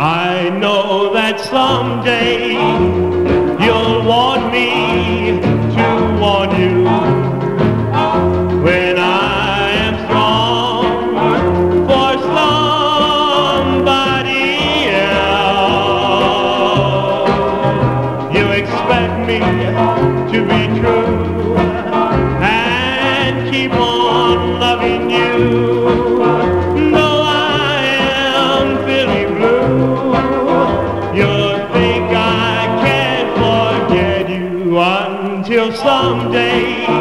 I know that someday you'll want me to warn you. When I am strong for somebody else, you expect me to be true. will someday.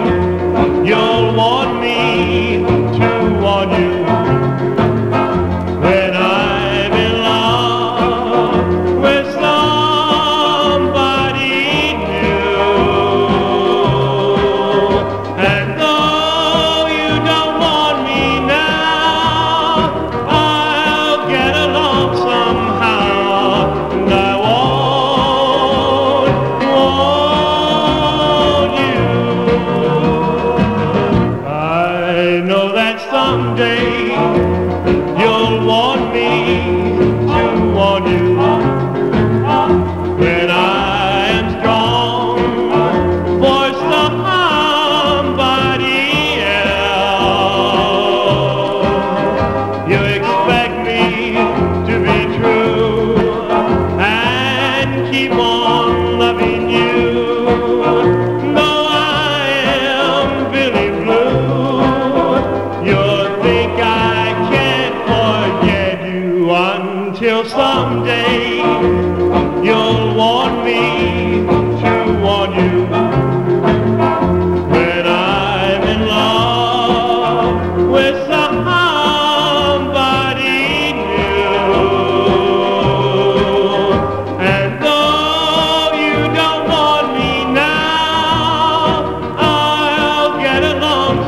someday.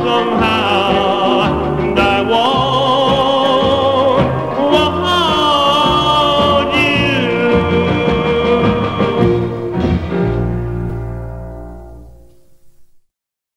somehow.